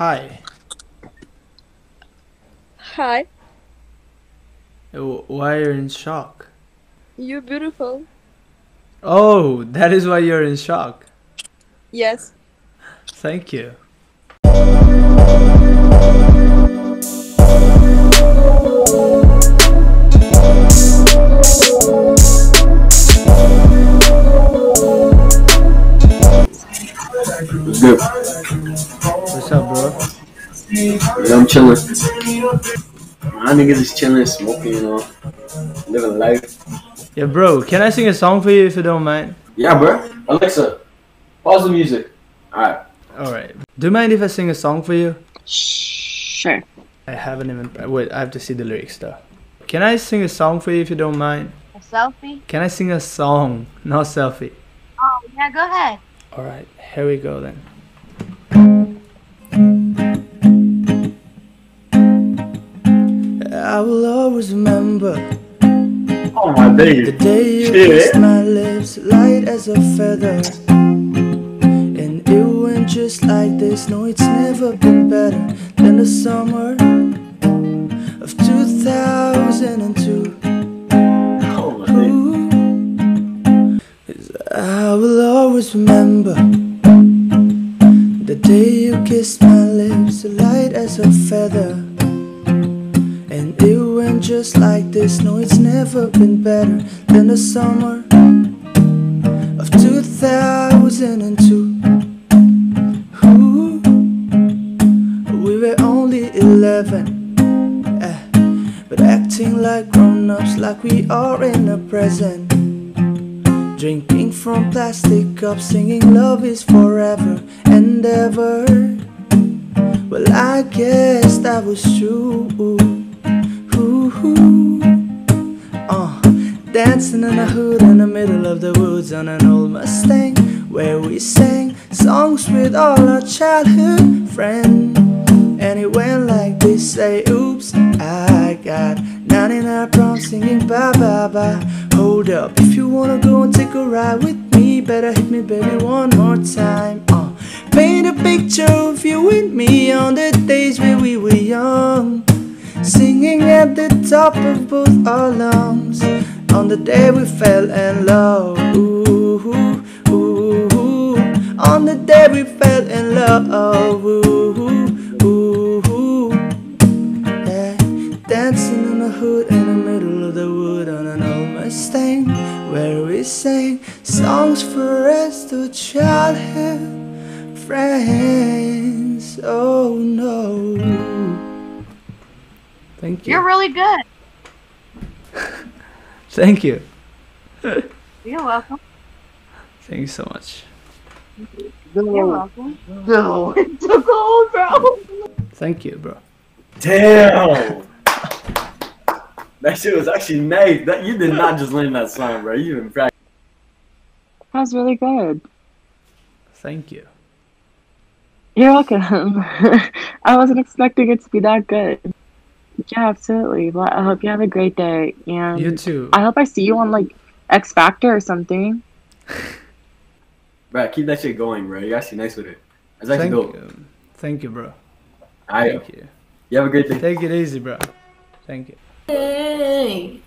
Hi. Hi, W- Why are you in shock? you're beautiful. Oh, that is why you're in shock. Yes. Thank you. Good? What's? Yeah, I'm chilling. My niggas is chilling, smoking, you know, living life. Yeah, bro. Can I sing a song for you if you don't mind? Yeah, bro. Alexa, pause the music. Alright. All right. Do you mind if I sing a song for you? Sure. I haven't even. Wait, I have to see the lyrics though. Can I sing a song for you if you don't mind? A selfie? Can I sing a song, not selfie? Oh, yeah, go ahead. All right, here we go then. I will always remember Oh my the day you Yeah. kissed my lips, light as a feather. And it went just like this. No, it's never been better than the summer of 2002. Oh. I will always remember the day you kissed my lips, light as a feather. Just like this. No, it's never been better than the summer of 2002. Ooh, we were only 11, eh, but acting like grown ups, like we are in the present. Drinking from plastic cups, singing love is forever and ever. Well, I guess that was true. Ooh, uh, dancing in the hood in the middle of the woods on an old Mustang, where we sang songs with all our childhood friends. And it went like this say, Oops, I got 99 problems singing bye bye bye. Hold up, if you wanna go and take a ride with me, better hit me, baby, one more time. Uh, paint a picture of you and me on the days when we. Singing at the top of both our lungs on the day we fell in love. Ooh, ooh, ooh, on the day we fell in love. Ooh, ooh, ooh, yeah. Dancing in the hood in the middle of the wood on an old Mustang where we sang songs for us to childhood friends. Oh no. Thank you. You're really good. Thank you. You're welcome. Thank you so much. You're welcome. No. It's so cold, bro. Thank you, bro. Damn. That shit was actually nice. That you did not just learn that song, bro. You even practiced. That was really good. Thank you. You're welcome. I wasn't expecting it to be that good. Yeah, absolutely. Well, I hope you have a great day. And You too. I hope I see you on like X Factor or something. Bro, keep that shit going, bro. You're actually nice with it. That's actually Thank dope. you. Thank you, bro. Alright. Thank you. You have a great day. Take it easy, bro. Thank you. Hey.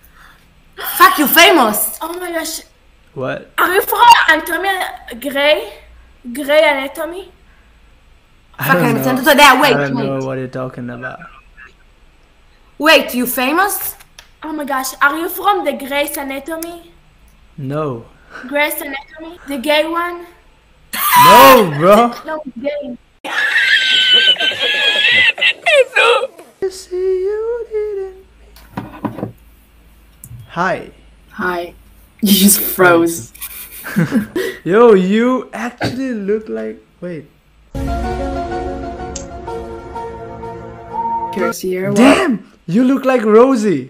Fuck you, famous. Oh my gosh. What? Are you from Anatomy Grey? Grey Anatomy? I Fuck, don't I'm know. sent to that. Wait, I don't wait. know what you're talking about. Wait, you famous? Oh my gosh. Are you from the Grey's Anatomy? No. Grey's Anatomy? The gay one? No, bro. No, gay. I see you didn't. Hi. Hi. You just froze. Yo, you actually look like. Wait. Kirsty or what? Damn! You look like Rosé.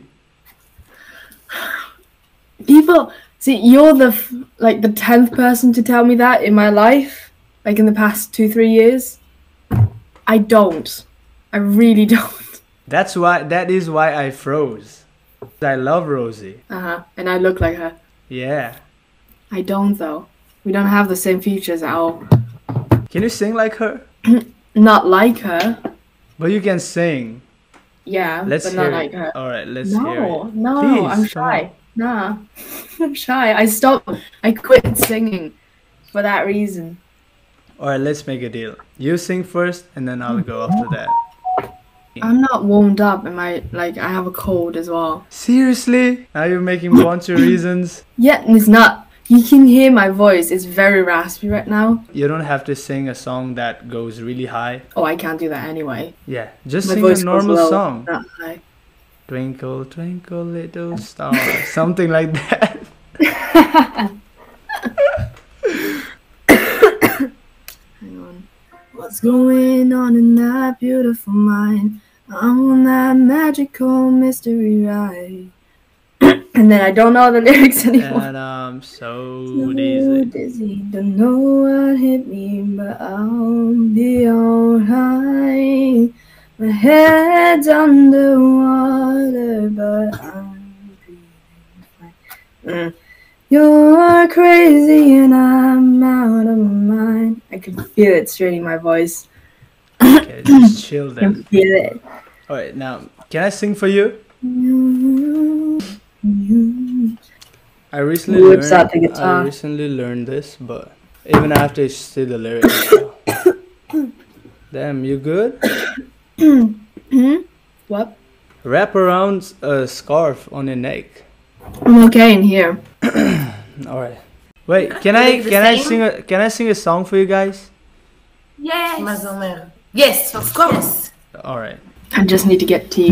People see you're the like the tenth person to tell me that in my life, like in the past two three years. I don't. I really don't. That's why. That is why I froze. I love Rosé. Uh huh. And I look like her. Yeah. I don't though. We don't have the same features at all. Can you sing like her? not like her. But you can sing. Yeah, Let's but hear not like it. her. All right, let's hear No, it. no, Please, I'm shy. Nah, I'm shy. I stopped. I quit singing for that reason. All right, let's make a deal. You sing first, and then I'll go after that. I'm not warmed up, and my like I have a cold as well. Seriously? Now you're making bunch of reasons. Yeah, and it's not. You can hear my voice. It's very raspy right now. You don't have to sing a song that goes really high. Oh, I can't do that anyway. Yeah, just My sing a normal low, song. Not high. Twinkle, twinkle, little star. Something like that. Hang on. What's going on in that beautiful mind? I'm on that magical mystery ride. And then I don't know the lyrics anymore. And I'm so So dizzy. dizzy, don't know what hit me, but I'll be alright. My head's underwater, but I'm breathing fine. You're crazy and I'm out of my mind. I can feel it straining my voice. Okay, just chill then. I can feel it. All right, now can I sing for you? I recently learned, I recently learned this, but even after you see the lyrics. Damn, you good? hmm? What? Wrap around a scarf on your neck. I'm okay in here. All right. Wait, can I can I sing a can I sing a song for you guys? Yes. Yes, of course. All right. I just need to get tea.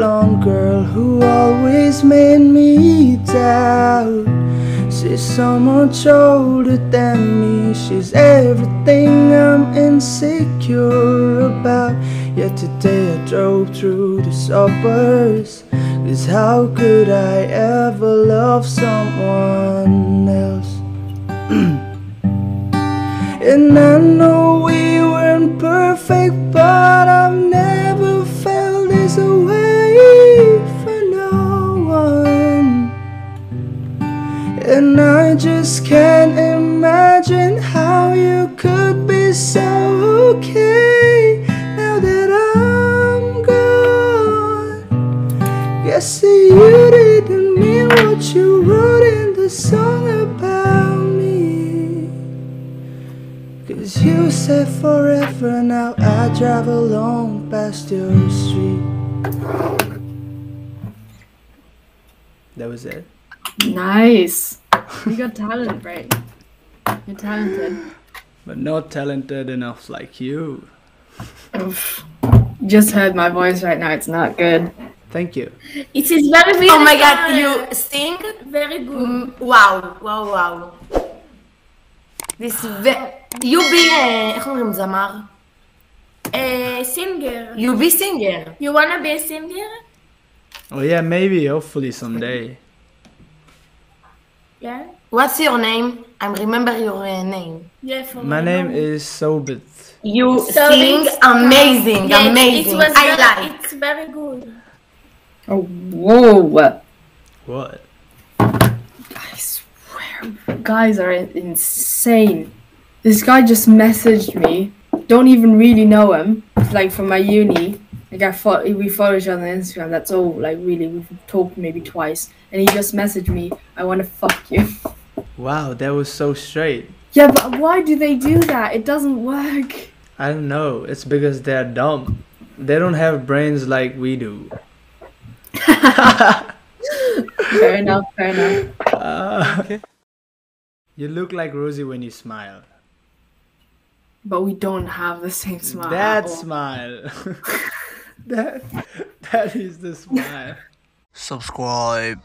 blonde girl who always made me doubt. She's so much older than me, she's everything I'm insecure about. Yet today I drove through the suburbs. Cause how could I ever love someone else? And I just can't imagine how you could be so okay now that I'm gone. Guess you didn't mean what you wrote in the song about me. Cause you said forever, now I drive alone past your street. That was it. Nice. You got talent, right? You're talented. But not talented enough like you. Oof. You just heard my voice right now. It's not good. Thank you. It is very very. Oh my god, you sing? Very good. Mm, וואו, וואו, וואו. This ve- you be, אה, איך אומרים זמר? Uh, singer. You be singer. You wanna be a singer? Oh yeah, maybe, hopefully someday. Yeah. What's your name? I remember your uh, name. Yeah. For My name is Sobit. You So sing it's- amazing, Yes, It amazing. was I very, like. It's very good. Oh, whoa. What? I swear, guys are insane. This guy just messaged me. Don't even really know him. Like from my uni. Like I thought we follow each other on Instagram. That's all. Like really, we've talked maybe twice. And he just messaged me. I want to fuck you. Wow, that was so straight. yeah, but why do they do that? It doesn't work. I don't know. It's because they're dumb. They don't have brains like we do. Fair enough, fair enough. Uh, You look like Rosé when you smile. But we don't have the same smile. That smile. that that is the smile. Subscribe.